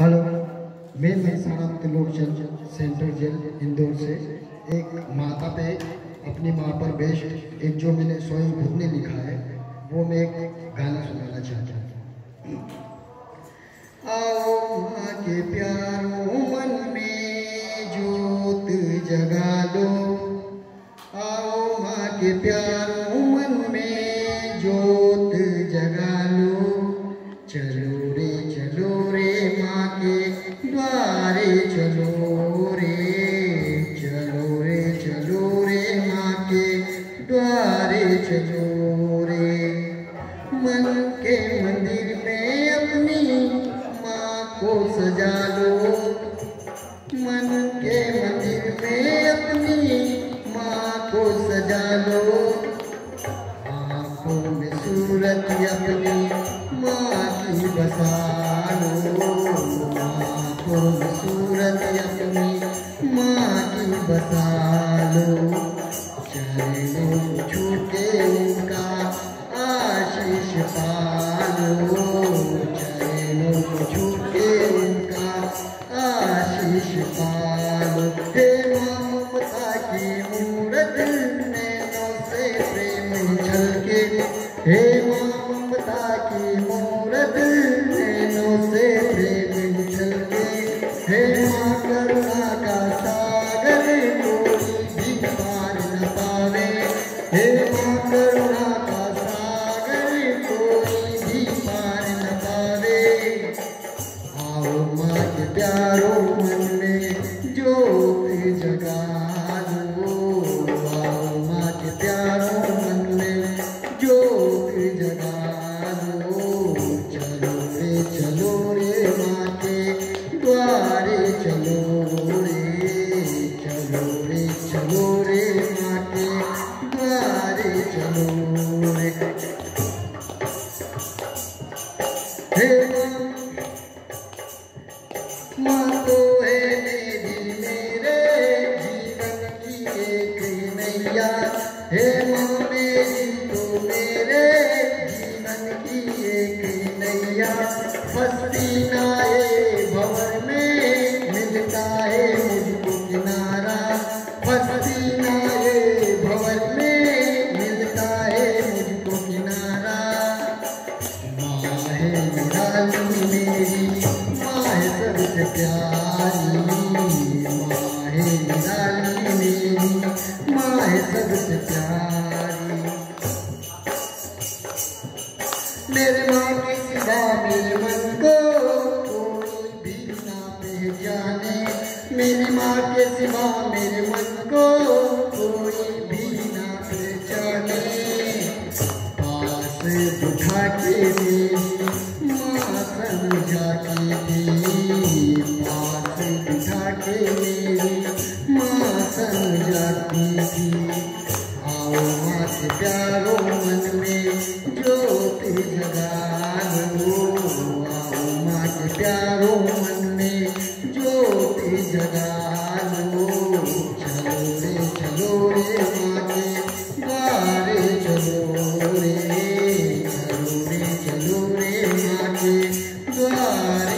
Hello, मैं Mehsana Trilokchand, central jail, Indore से। एक माता पे अपनी माँ पर बेस्ट, एक जो मैंने स्वयं खुद ने लिखा है, वो मैं एक गाना सुनाना चाहता हूँ। आओ माँ के प्यारों, मन में जोत जगा लो। आओ माँ के प्यारों, मन में जोत जगा लो। के द्वारे चलो रे चलो रे चलो रे माँ के द्वारे चलो रे। मन के मंदिर में अपनी माँ को सजा लो। मन के मंदिर में अपनी माँ को सजा लो। आँखों में सूरत अपनी माँ की बसा बसा चलो छूटे उनका आशीष पालो चलो छूटे उनका आशीष पालो ज्योत मेरी माँ के सिवा मेरे मन को कोई भी ना पहचाने। मेरी माँ के सिवा मेरे मन को कोई भी ना पहचाने पास बिठा के विचारो मन में ज्योति जगान हो आओ माँ। के प्यारो मन में ज्योति जगान दो चलो रे चलो रे माँ के द्वारे चलो रे। चलो रे चलो रे माँ के द्वारे